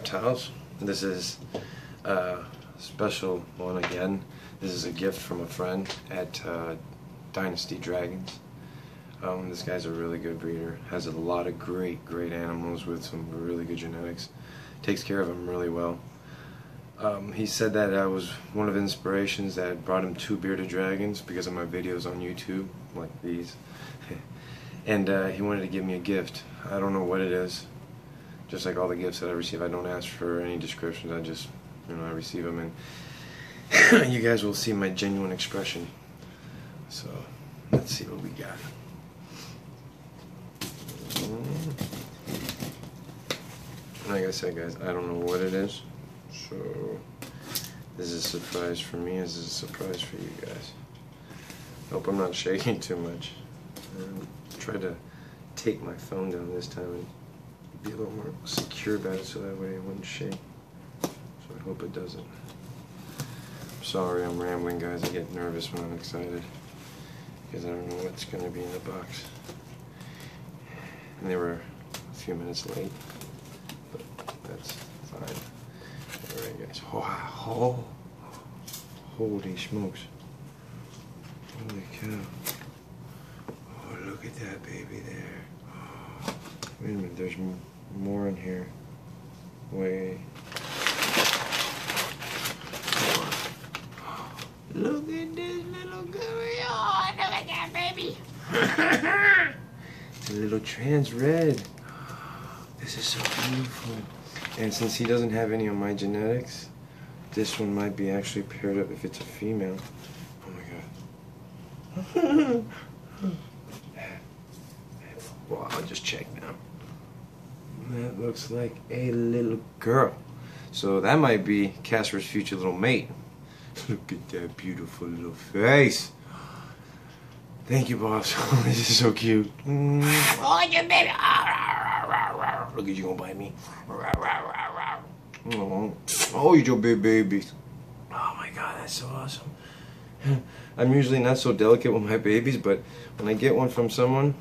Reptiles. This is a special one again. This is a gift from a friend at uh, Dynasty Dragons. Um, this guy's a really good breeder. Has a lot of great, great animals with some really good genetics. Takes care of them really well. Um, he said that I was one of the inspirations that brought him two bearded dragons because of my videos on YouTube, like these. and uh, he wanted to give me a gift. I don't know what it is just like all the gifts that I receive, I don't ask for any descriptions. I just, you know, I receive them, and you guys will see my genuine expression. So, let's see what we got. Like I said, guys, I don't know what it is. So, this is a surprise for me. This is a surprise for you guys. Hope I'm not shaking too much. Um, try to take my phone down this time be a little more secure about it so that way it wouldn't shake. So I hope it doesn't. I'm sorry I'm rambling guys, I get nervous when I'm excited because I don't know what's going to be in the box. And they were a few minutes late, but that's fine. Alright guys, oh, holy smokes. Holy cow. Oh, look at that baby there. Oh, wait a minute, there's more in here. Way. Look at this little girl. Oh, look at that baby. it's a little trans red. This is so beautiful. And since he doesn't have any of my genetics, this one might be actually paired up if it's a female. Oh my god. well, I'll just check now. That looks like a little girl. So that might be Casper's future little mate. Look at that beautiful little face. Thank you, boss. this is so cute. Mm. Oh, your baby. Look at you gonna bite me. Oh, oh you're your big babies. Oh my god, that's so awesome. I'm usually not so delicate with my babies, but when I get one from someone,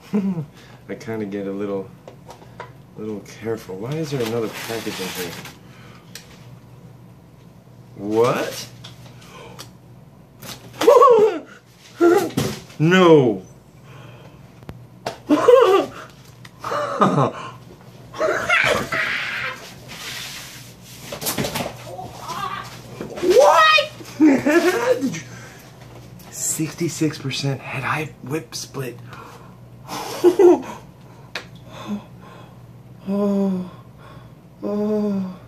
I kind of get a little a little careful. Why is there another package in here? What? no. what? 66% het height witblits. Oh. Oh.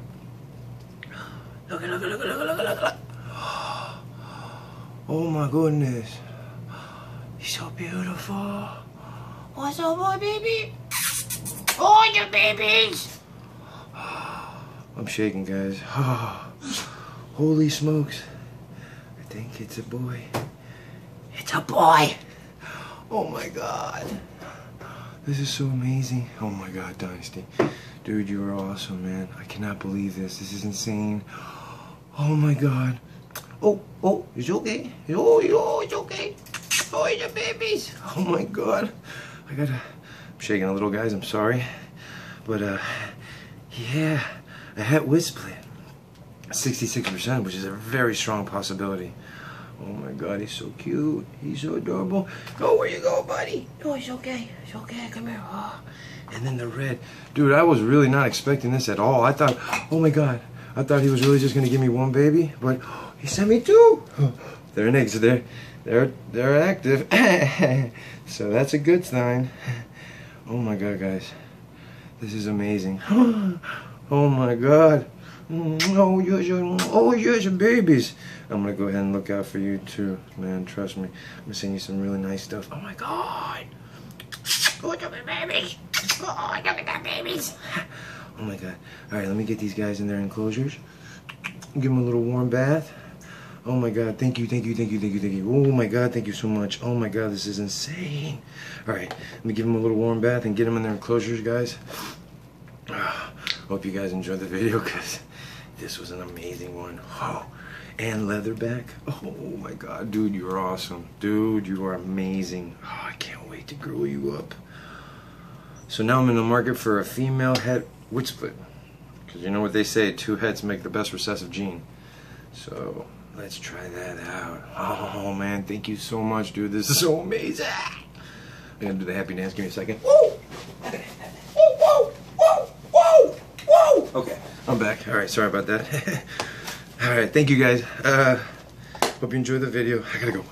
Look, look, look, look, look, look, look. Oh my goodness. He's so beautiful. What's up, my baby? Oh, your babies. I'm shaking, guys. Holy smokes. I think it's a boy. It's a boy. Oh my god. This is so amazing. Oh my god, Dynasty. Dude, you are awesome, man. I cannot believe this. This is insane. Oh my god. Oh, oh, it's okay. Oh, oh, it's okay. Oh, it's babies. Oh my god. I gotta... I'm shaking a little, guys. I'm sorry. But, uh, yeah. I had Witblits. 66%, which is a very strong possibility. Oh my god, he's so cute. He's so adorable. Oh, where you go, buddy? No, he's okay. He's okay. Come here. Oh. And then the red. Dude, I was really not expecting this at all. I thought, oh my god. I thought he was really just going to give me one baby. But he sent me two. They're an eggs. They're, they're, they're active. so that's a good sign. Oh my god, guys. This is amazing. Oh my god. Oh, you're your, oh, you're your babies. I'm gonna go ahead and look out for you too, man. Trust me. I'm gonna send you some really nice stuff. Oh my god. Oh, look at babies. Oh, look at that babies. Oh my god. All right, let me get these guys in their enclosures. Give them a little warm bath. Oh my god, thank you, thank you, thank you, thank you, thank you. Oh my god, thank you so much. Oh my god, this is insane. All right, let me give them a little warm bath and get them in their enclosures, guys. Ah. Hope you guys enjoyed the video because this was an amazing one. Oh, and Leatherback. Oh my God, dude, you're awesome. Dude, you are amazing. Oh, I can't wait to grow you up. So now I'm in the market for a female head witch split. Because you know what they say, two hets make the best recessive gene. So let's try that out. Oh man, thank you so much, dude. This is so amazing. I'm gonna do the happy dance. Give me a second. Woo! Okay, I'm back. All right, sorry about that. All right, thank you guys. Uh, hope you enjoy the video. I gotta go.